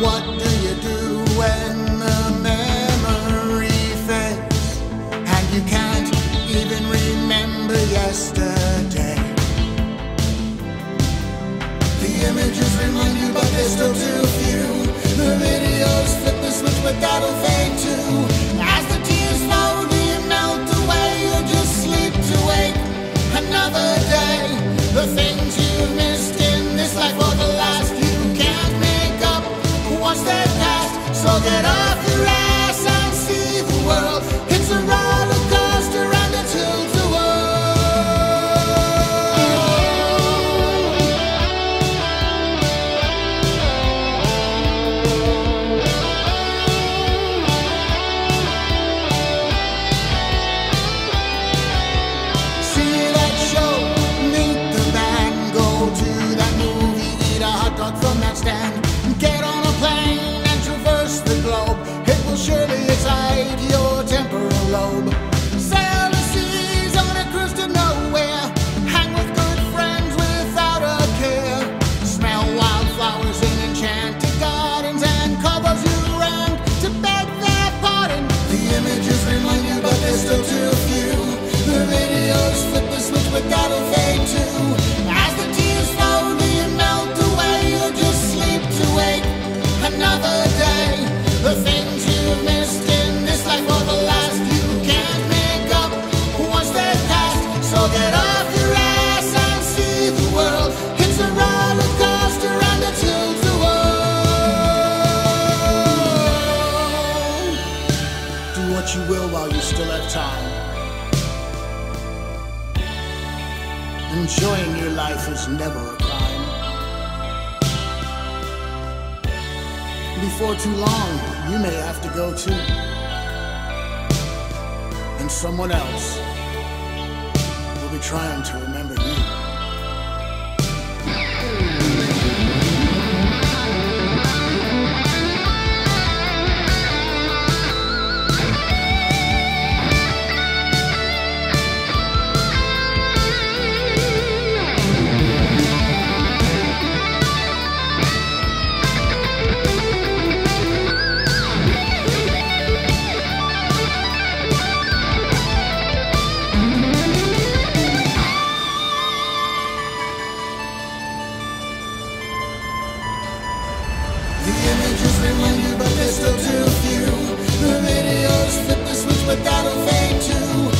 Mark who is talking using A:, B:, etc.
A: What do you do when the memory fades and you can't even remember yesterday? The images remind you, but they're still too few. The videos flip the switch, but that'll fade too. so get off the ride. never got it. Enjoying your life is never a crime. Before too long, you may have to go too. And someone else will be trying to remember you. images remind you, but they're still too few. The videos flip the switch, but that'll fade too.